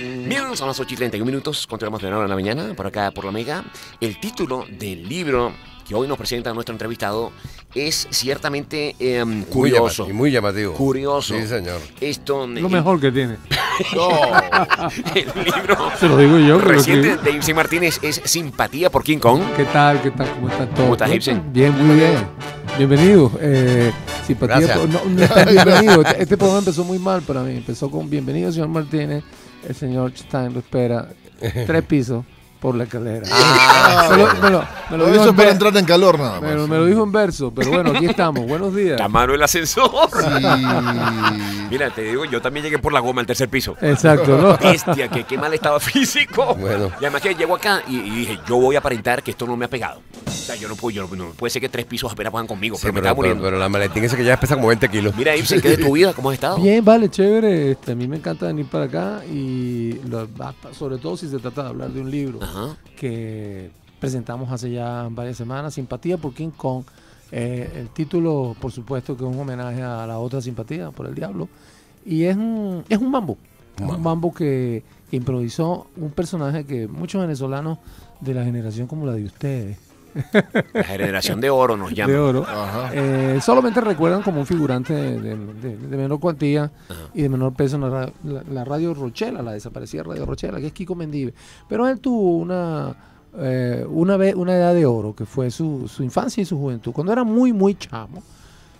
Bien, son las 8 y 31 minutos, continuamos de nuevo en la mañana, por acá por la Mega. El título del libro que hoy nos presenta nuestro entrevistado es ciertamente eh, Muy curioso. llamativo, muy llamativo. Curioso. Sí, señor. Esto, Lo el- mejor que tiene. el libro Se lo digo yo. que reciente escribí. de Ibsen Martínez es Simpatía por King Kong. ¿Qué tal? ¿Qué tal? ¿Cómo están todos? ¿Cómo estás, Ibsen? Bien, muy bien. Bienvenido. Eh, simpatía. Gracias. por- no, no estás bienvenido. Este, este programa empezó muy mal para mí. Empezó con bienvenido, señor Martínez. El señor Stein lo espera. Tres pisos por la escalera. Ah, me lo, me lo- me para entrar en calor nada más. me lo dijo en verso, pero bueno, aquí estamos. Buenos días. La mano el ascensor. Sí. Mira, te digo, yo también llegué por la goma al tercer piso. Exacto, ¿no? Bestia, que qué mal estado físico. Bueno. Y además que llego acá y, y dije, yo voy a aparentar que esto no me ha pegado. Sea, yo no puedo, yo no, no puede ser que tres pisos apenas puedan conmigo, Sí, pero me pero, estaba pero, muriendo. pero la maletín ese que ya pesa como 20 kilos. Mira, Ibsen, ¿qué de tu vida? ¿Cómo has estado? Bien, vale, chévere. Este, a mí me encanta venir para acá y lo- sobre todo si se trata de hablar de un libro Ajá. que presentamos hace ya varias semanas, Simpatía por King Kong. Eh, el título, por supuesto, que es un homenaje a la otra simpatía por el diablo. Y es un, es un mambo. Un mambo que, que improvisó un personaje que muchos venezolanos de la generación como la de ustedes, La generación de oro nos llama. de oro, Ajá. eh, solamente recuerdan como un figurante de, de- de- de menor cuantía Ajá. y de menor peso en la, la- la radio Rochela, la desaparecida radio Rochela, que es Kiko Mendive. Pero él tuvo una, eh, una, edad de oro, que fue su, su infancia y su juventud. Cuando era muy, muy chamo,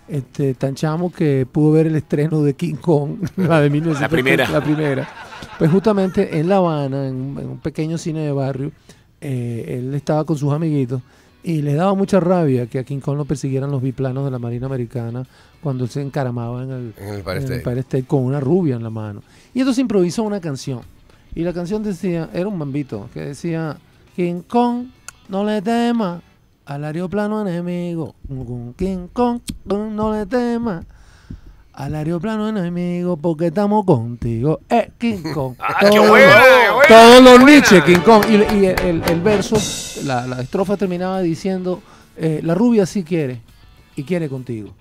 este, tan chamo que pudo ver el estreno de King Kong, la de 1900, La primera. La primera. Pues justamente en La Habana, en, un- en un pequeño cine de barrio, eh, él estaba con sus amiguitos y le daba mucha rabia que a King Kong lo persiguieran los biplanos de la Marina Americana cuando él se encaramaba en el, En el en Empire el State. Empire State con una rubia en la mano. Y entonces improvisó una canción. Y la canción decía, era un mambito, que decía, King Kong, no le temas al aeroplano enemigo. King Kong, no le temas al aeroplano enemigo porque estamos contigo. Eh, King Kong. ¡Ah, Todos qué los- buena! Todos los! Nietzsche, King Kong. Y, y el, el verso, la, la estrofa terminaba diciendo, eh, la rubia sí quiere y quiere contigo.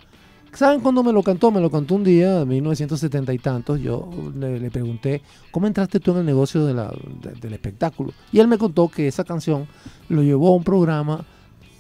¿Saben cuándo me lo cantó? Me lo cantó un día, en 1970 y tantos. Yo le, le pregunté, ¿cómo entraste tú en el negocio de la- de- del espectáculo? Y él me contó que esa canción lo llevó a un programa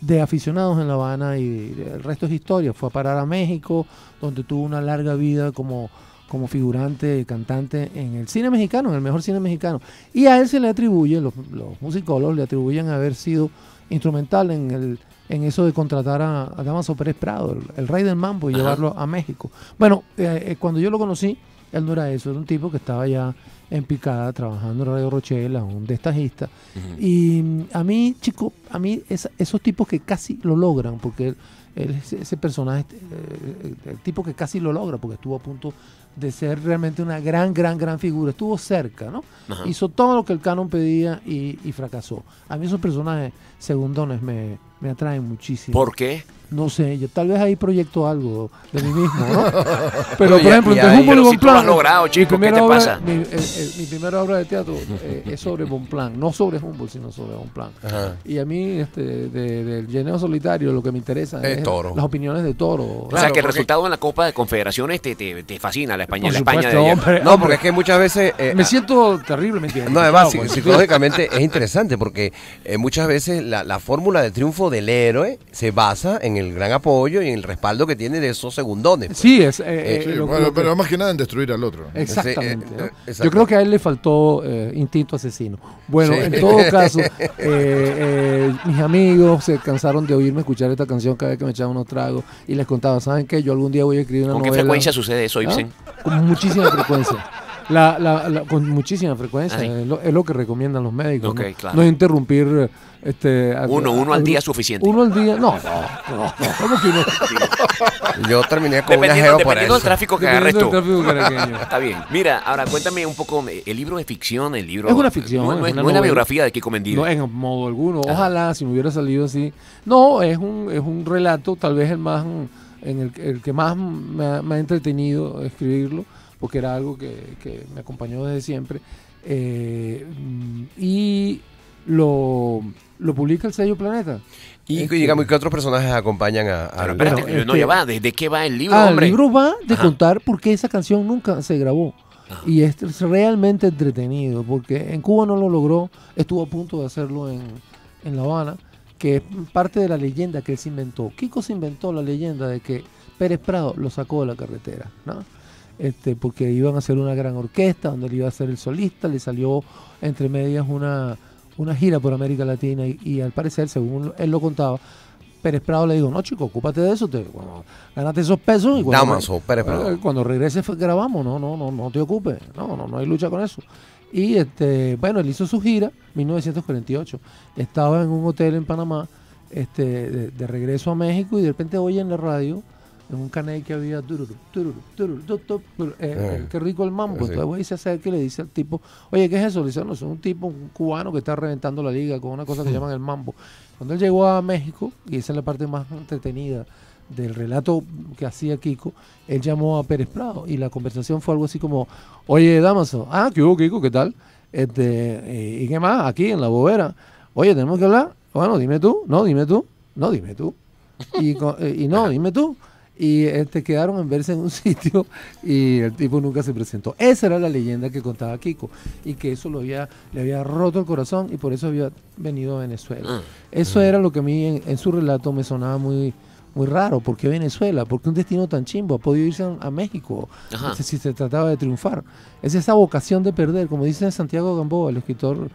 de aficionados en La Habana y el resto es historia. Fue a parar a México, donde tuvo una larga vida como, como figurante, cantante en el cine mexicano, en el mejor cine mexicano. Y a él se le atribuye, los, los musicólogos le atribuyen haber sido instrumental en el en eso de contratar a, a Damaso Pérez Prado, el, el rey del mambo, y Ajá. llevarlo a México. Bueno, eh, eh, cuando yo lo conocí, él no era eso, era un tipo que estaba ya en picada, trabajando en Radio Rochela, un destajista. Y mm, a mí, chico, a mí esos tipos que casi lo logran, porque él, él es ese personaje, eh, el tipo que casi lo logra, porque estuvo a punto de ser realmente una gran, gran, gran figura, estuvo cerca, ¿no? Ajá. Hizo todo lo que el canon pedía y, y fracasó. A mí esos personajes segundones me, me atraen muchísimo. ¿Por qué? No sé, yo tal vez ahí proyecto algo de mí mismo, ¿no? Pero, Oye, por ejemplo, y entre ahí- Humboldt y Pero si tú lo has logrado, chico, ¿qué te obra- pasa? Mi, eh, eh, mi primera obra de teatro eh, es sobre Bonpland, no sobre Humboldt, sino sobre Bonpland. Ajá. Y a mí, este, de- del lleneo solitario, lo que me interesa Es Toro. las opiniones de Toro. o sea, Claro, que el resultado en la Copa de Confederaciones te, te, te fascina, la España, la España de ayer. hombre, No, hombre. porque es que muchas veces... eh, Me siento terriblemente No, además, psicológicamente es interesante porque eh, muchas veces la, la fórmula de triunfo del héroe se basa en el gran apoyo y en el respaldo que tiene de esos segundones. pues. Sí, es. eh, eh, Sí, lo- bueno, lo que- pero más que nada en destruir al otro. Exactamente. Sí, eh, ¿no? eh, exacto. Yo creo que a él le faltó eh, instinto asesino. Bueno, Sí. en todo caso, eh, eh, mis amigos se cansaron de oírme escuchar esta canción cada vez que me echaban unos tragos y les contaba, ¿saben qué? Yo algún día voy a escribir una ¿Con qué novela. frecuencia sucede eso, ¿Ah? Ibsen? Con muchísima frecuencia. La, la- la- con muchísima frecuencia. Ay. Es lo, es lo que recomiendan los médicos. ¿no? claro. No interrumpir. Este, Uno, uno al día es suficiente. Uno al día. No, no, no. no. ¿Cómo que uno? Yo terminé con una geo por dependiendo del eso. tráfico que agarres tú. del tráfico caraqueño. Está bien. Mira, ahora cuéntame un poco, eh, el libro de ficción, el libro... Es una ficción, No, es no es, una no es la biografía de Kiko Mendive. No, en modo alguno. Ajá. Ojalá si me hubiera salido así. No, es un, es un relato, tal vez el más en el, el que más me ha, me ha entretenido escribirlo, porque era algo que, que me acompañó desde siempre. Eh, mm, y lo, lo publica el sello Planeta. Y Este- digamos, ¿qué otros personajes acompañan a, Pero espérate, Bueno, no, este- ya va. ¿De, de qué va el libro, Ah, el hombre? libro va de Ajá. contar por qué esa canción nunca se grabó. Y es realmente entretenido, porque en Cuba no lo logró, estuvo a punto de hacerlo en, en La Habana, que es parte de la leyenda que él se inventó. Kiko se inventó la leyenda de que Pérez Prado lo sacó de la carretera, ¿no? Este, porque iban a hacer una gran orquesta donde él iba a ser el solista, le salió entre medias una, una gira por América Latina y, y al parecer, según él lo contaba, Pérez Prado le dijo, no chico, ocúpate de eso, te, bueno, gánate esos pesos y cuando, Damaso, Pérez Prado. eh, cuando regreses grabamos, no, no, no, no te ocupes, no, no, no hay lucha con eso. Y este, bueno, él hizo su gira, 1948, estaba en un hotel en Panamá, este, de, de regreso a México y de repente oye en la radio, en un canal que había, tururu, tururu, tururu, tu, tu, tururu, eh, Eh. eh, qué rico el mambo. Entonces güey se acerca y le dice al tipo, oye, ¿qué es eso? Le dice, no, es un tipo, un cubano que está reventando la liga con una cosa que llaman el mambo. Cuando él llegó a México, y esa es la parte más entretenida del relato que hacía Kiko, él llamó a Pérez Prado y la conversación fue algo así como, oye, Damaso, ah, ¿qué hubo, Kiko? ¿Qué tal? Este, eh, ¿Y qué más? Aquí en la bobera. Oye, tenemos que hablar. Bueno, dime tú, no, dime tú, no, dime tú. Y, eh, y no, dime tú. Y este, quedaron en verse en un sitio y el tipo nunca se presentó. Esa era la leyenda que contaba Kiko y que eso lo había, le había roto el corazón y por eso había venido a Venezuela. Ah. Eso era lo que a mí en, en su relato me sonaba muy, muy raro. ¿Por qué Venezuela? ¿Por qué un destino tan chimbo? Ha podido irse a, a México Ajá. si se trataba de triunfar. Es esa vocación de perder, como dice Santiago Gamboa, el escritor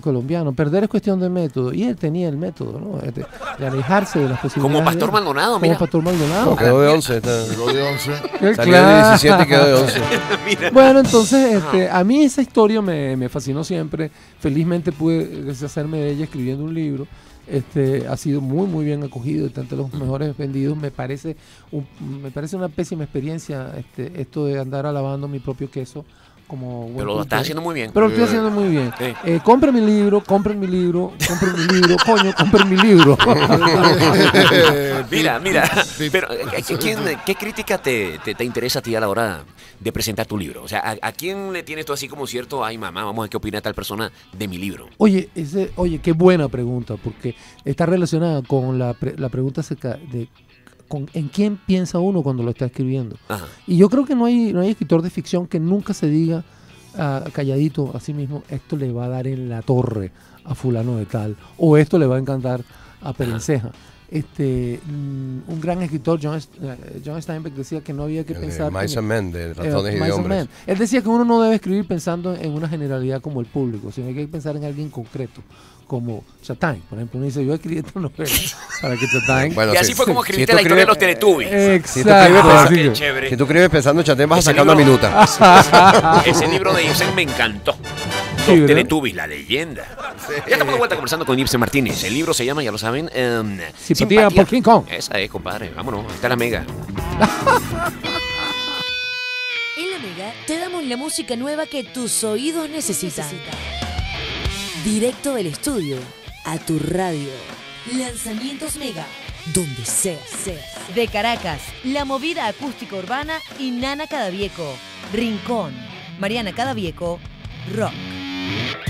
colombiano. Perder es cuestión de método. Y él tenía el método, ¿no? Este, De alejarse de las posibilidades. Como Pastor de- Maldonado, Como mira. Pastor Maldonado. Quedó de 11. está- Llegó de 11. Eh, Salió de claro. 17 y quedó de 11. Bueno, entonces este, a mí esa historia me, me fascinó siempre. Felizmente pude deshacerme de ella escribiendo un libro. Este, ha sido muy muy bien acogido, está entre los mejores vendidos. Me parece un- me parece una pésima experiencia este, esto de andar alabando mi propio queso como buen Pero lo estás haciendo muy bien. Pero lo estoy haciendo muy bien. Sí. Eh, compren mi libro, compren mi libro, compren mi libro, coño, compren mi libro. Mira, mira. Pero, eh, ¿qué, quién- qué crítica te, te- te interesa a ti a la hora de presentar tu libro? O sea, ¿a, a quién le tienes tú así como cierto, ay mamá, vamos a ver qué opina tal persona de mi libro? Oye, ese, oye, qué buena pregunta, porque está relacionada con la, pre- la pregunta acerca de con, en quién piensa uno cuando lo está escribiendo. Ajá. Y yo creo que no hay, no hay escritor de ficción que nunca se diga ah, calladito a sí mismo, esto le va a dar en la torre a fulano de tal, o esto le va a encantar a Perenceja. Este, mm, un gran escritor, John, eh, John Steinbeck, decía que no había que El de pensar... Mice en- and Men, de eh, ratones y de hombres. Él decía que uno no debe escribir pensando en una generalidad como el público, sino que hay que pensar en alguien concreto, como Chatain. Por ejemplo, uno dice, yo escribí esta novela para que Chatain... Bueno, y sí. así fue como escribiste la historia de los Teletubbies. Si tú escribes Exacto. chévere. Si tú escribes pensando en Chatén, vas a sacar una minuta. Ese libro de Ibsen me encantó. Sí. Teletubbies, la leyenda. Ya estamos de vuelta conversando con Ibsen Martínez. El libro se llama, ya lo saben, em, Simpatía por King Kong. Esa es, compadre. Vámonos. Está la mega. En la Mega te damos la música nueva que tus oídos necesitan. Directo del estudio a tu radio. Lanzamientos Mega, donde sea, sea. De Caracas, la movida acústica urbana y Nana Cadavieco. Rincón, Mariana Cadavieco, Rock. Yeah.